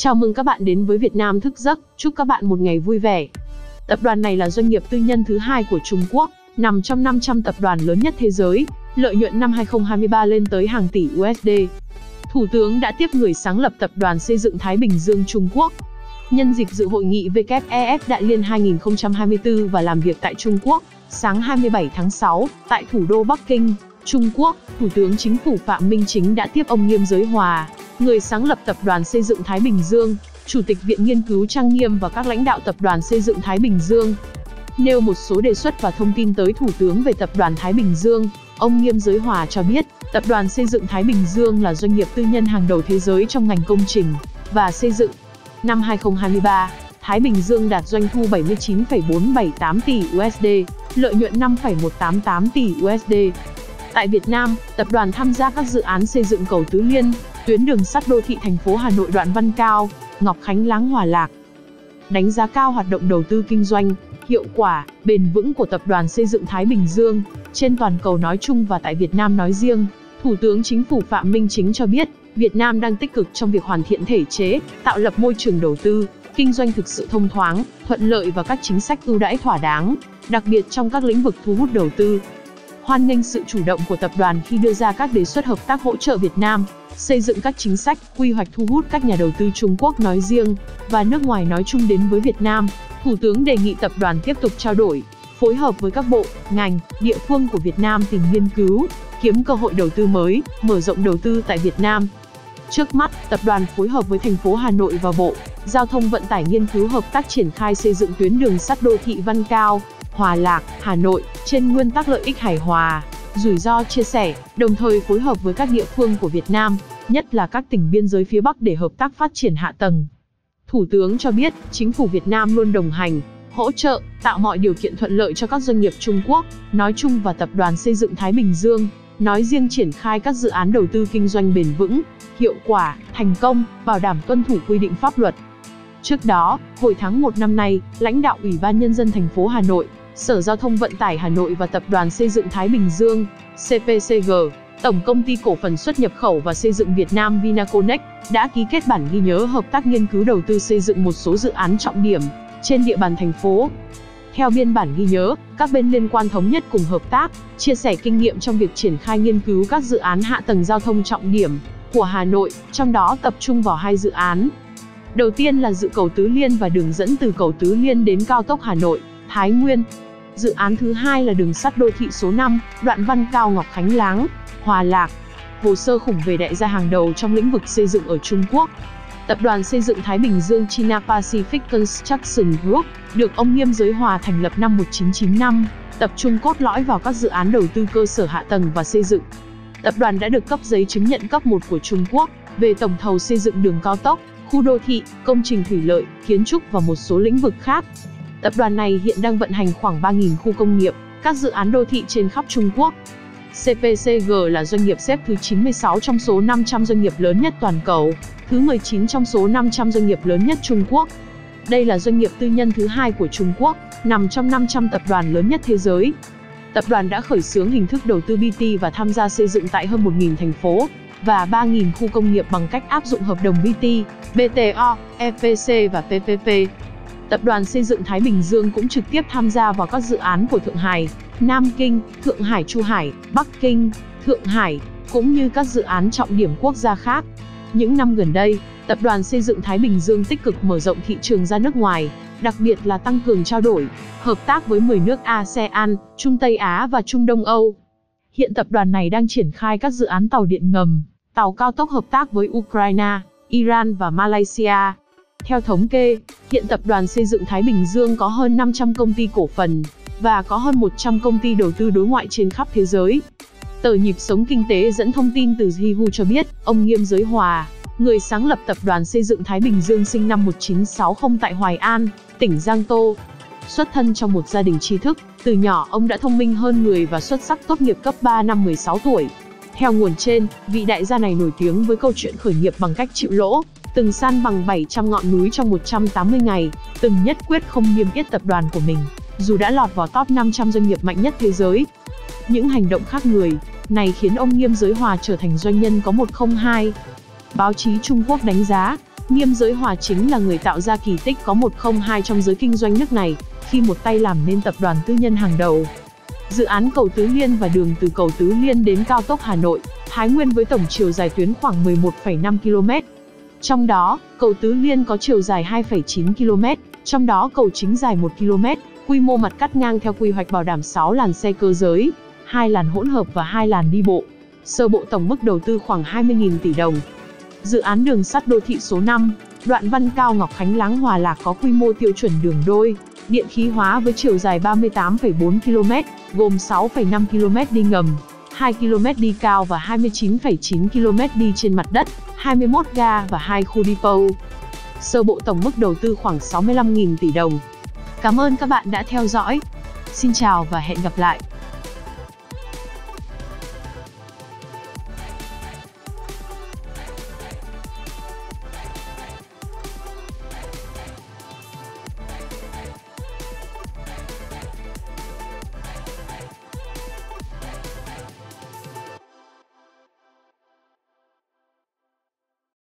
Chào mừng các bạn đến với Việt Nam thức giấc, chúc các bạn một ngày vui vẻ. Tập đoàn này là doanh nghiệp tư nhân thứ hai của Trung Quốc, nằm trong 500 tập đoàn lớn nhất thế giới, lợi nhuận năm 2023 lên tới hàng tỷ USD. Thủ tướng đã tiếp người sáng lập Tập đoàn Xây dựng Thái Bình Dương Trung Quốc. Nhân dịp dự hội nghị WEF Đại liên 2024 và làm việc tại Trung Quốc, sáng 27 tháng 6, tại thủ đô Bắc Kinh, Trung Quốc, Thủ tướng Chính phủ Phạm Minh Chính đã tiếp ông Nghiêm Giới Hòa, người sáng lập Tập đoàn Xây dựng Thái Bình Dương, Chủ tịch Viện Nghiên cứu Trang Nghiêm và các lãnh đạo Tập đoàn Xây dựng Thái Bình Dương. Nêu một số đề xuất và thông tin tới Thủ tướng về Tập đoàn Thái Bình Dương, ông Nghiêm Giới Hòa cho biết, Tập đoàn Xây dựng Thái Bình Dương là doanh nghiệp tư nhân hàng đầu thế giới trong ngành công trình và xây dựng. Năm 2023, Thái Bình Dương đạt doanh thu 79,478 tỷ USD, lợi nhuận 5,188 tỷ USD. Tại Việt Nam, tập đoàn tham gia các dự án xây dựng cầu Tứ Liên, tuyến đường sắt đô thị thành phố Hà Nội đoạn Văn Cao, Ngọc Khánh Láng Hòa Lạc. Đánh giá cao hoạt động đầu tư kinh doanh, hiệu quả, bền vững của tập đoàn xây dựng Thái Bình Dương trên toàn cầu nói chung và tại Việt Nam nói riêng. Thủ tướng Chính phủ Phạm Minh Chính cho biết, Việt Nam đang tích cực trong việc hoàn thiện thể chế, tạo lập môi trường đầu tư, kinh doanh thực sự thông thoáng, thuận lợi và các chính sách ưu đãi thỏa đáng, đặc biệt trong các lĩnh vực thu hút đầu tư. Hoan nghênh sự chủ động của tập đoàn khi đưa ra các đề xuất hợp tác hỗ trợ Việt Nam, xây dựng các chính sách, quy hoạch thu hút các nhà đầu tư Trung Quốc nói riêng và nước ngoài nói chung đến với Việt Nam. Thủ tướng đề nghị tập đoàn tiếp tục trao đổi, phối hợp với các bộ, ngành, địa phương của Việt Nam tìm nghiên cứu, kiếm cơ hội đầu tư mới, mở rộng đầu tư tại Việt Nam. Trước mắt, tập đoàn phối hợp với thành phố Hà Nội và Bộ Giao thông Vận tải nghiên cứu hợp tác triển khai xây dựng tuyến đường sắt đô thị Văn Cao, Hòa Lạc, Hà Nội trên nguyên tắc lợi ích hài hòa, rủi ro chia sẻ, đồng thời phối hợp với các địa phương của Việt Nam, nhất là các tỉnh biên giới phía Bắc để hợp tác phát triển hạ tầng. Thủ tướng cho biết, chính phủ Việt Nam luôn đồng hành, hỗ trợ, tạo mọi điều kiện thuận lợi cho các doanh nghiệp Trung Quốc, nói chung và tập đoàn xây dựng Thái Bình Dương, nói riêng triển khai các dự án đầu tư kinh doanh bền vững, hiệu quả, thành công, bảo đảm tuân thủ quy định pháp luật. Trước đó, hồi tháng 1 năm nay, lãnh đạo Ủy ban Nhân dân thành phố Hà Nội, Sở Giao thông Vận tải Hà Nội và Tập đoàn Xây dựng Thái Bình Dương, CPCG, Tổng công ty cổ phần xuất nhập khẩu và xây dựng Việt Nam Vinaconex đã ký kết bản ghi nhớ hợp tác nghiên cứu đầu tư xây dựng một số dự án trọng điểm trên địa bàn thành phố. Theo biên bản ghi nhớ, các bên liên quan thống nhất cùng hợp tác, chia sẻ kinh nghiệm trong việc triển khai nghiên cứu các dự án hạ tầng giao thông trọng điểm của Hà Nội, trong đó tập trung vào hai dự án. Đầu tiên là dự cầu Tứ Liên và đường dẫn từ cầu Tứ Liên đến cao tốc Hà Nội, Thái Nguyên. Dự án thứ hai là đường sắt đô thị số 5, đoạn Văn Cao Ngọc Khánh Láng, Hòa Lạc. Hồ sơ khủng về đại gia hàng đầu trong lĩnh vực xây dựng ở Trung Quốc. Tập đoàn xây dựng Thái Bình Dương China Pacific Construction Group được ông Nghiêm Giới Hòa thành lập năm 1995, tập trung cốt lõi vào các dự án đầu tư cơ sở hạ tầng và xây dựng. Tập đoàn đã được cấp giấy chứng nhận cấp 1 của Trung Quốc về tổng thầu xây dựng đường cao tốc, khu đô thị, công trình thủy lợi, kiến trúc và một số lĩnh vực khác. Tập đoàn này hiện đang vận hành khoảng 3.000 khu công nghiệp, các dự án đô thị trên khắp Trung Quốc. CPCG là doanh nghiệp xếp thứ 96 trong số 500 doanh nghiệp lớn nhất toàn cầu, thứ 19 trong số 500 doanh nghiệp lớn nhất Trung Quốc. Đây là doanh nghiệp tư nhân thứ hai của Trung Quốc, nằm trong 500 tập đoàn lớn nhất thế giới. Tập đoàn đã khởi xướng hình thức đầu tư BT và tham gia xây dựng tại hơn 1.000 thành phố và 3.000 khu công nghiệp bằng cách áp dụng hợp đồng BT, BTO, EPC và PPP. Tập đoàn xây dựng Thái Bình Dương cũng trực tiếp tham gia vào các dự án của Thượng Hải, Nam Kinh, Thượng Hải Chu Hải, Bắc Kinh, Thượng Hải, cũng như các dự án trọng điểm quốc gia khác. Những năm gần đây, Tập đoàn Xây dựng Thái Bình Dương tích cực mở rộng thị trường ra nước ngoài, đặc biệt là tăng cường trao đổi, hợp tác với 10 nước ASEAN, Trung Tây Á và Trung Đông Âu. Hiện tập đoàn này đang triển khai các dự án tàu điện ngầm, tàu cao tốc hợp tác với Ukraine, Iran và Malaysia. Theo thống kê, hiện tập đoàn xây dựng Thái Bình Dương có hơn 500 công ty cổ phần và có hơn 100 công ty đầu tư đối ngoại trên khắp thế giới. Tờ Nhịp Sống Kinh tế dẫn thông tin từ Jihu cho biết, ông Nghiêm Giới Hòa, người sáng lập tập đoàn xây dựng Thái Bình Dương sinh năm 1960 tại Hoài An, tỉnh Giang Tô. Xuất thân trong một gia đình tri thức, từ nhỏ ông đã thông minh hơn người và xuất sắc tốt nghiệp cấp 3 năm 16 tuổi. Theo nguồn trên, vị đại gia này nổi tiếng với câu chuyện khởi nghiệp bằng cách chịu lỗ, từng san bằng 700 ngọn núi trong 180 ngày, từng nhất quyết không niêm yết tập đoàn của mình, dù đã lọt vào top 500 doanh nghiệp mạnh nhất thế giới. Những hành động khác người này khiến ông Nghiêm Giới Hòa trở thành doanh nhân có 102. Báo chí Trung Quốc đánh giá, Nghiêm Giới Hòa chính là người tạo ra kỳ tích có 102 trong giới kinh doanh nước này, khi một tay làm nên tập đoàn tư nhân hàng đầu. Dự án cầu Tứ Liên và đường từ cầu Tứ Liên đến cao tốc Hà Nội, Thái Nguyên với tổng chiều dài tuyến khoảng 11,5 km. Trong đó, cầu Tứ Liên có chiều dài 2,9 km, trong đó cầu chính dài 1 km, quy mô mặt cắt ngang theo quy hoạch bảo đảm 6 làn xe cơ giới, 2 làn hỗn hợp và 2 làn đi bộ. Sơ bộ tổng mức đầu tư khoảng 20.000 tỷ đồng. Dự án đường sắt đô thị số 5, đoạn Văn Cao Ngọc Khánh Láng Hòa Lạc có quy mô tiêu chuẩn đường đôi, điện khí hóa với chiều dài 38,4 km, gồm 6,5 km đi ngầm, 2 km đi cao và 29,9 km đi trên mặt đất, 21 ga và 2 khu depot. Sơ bộ tổng mức đầu tư khoảng 65.000 tỷ đồng. Cảm ơn các bạn đã theo dõi. Xin chào và hẹn gặp lại.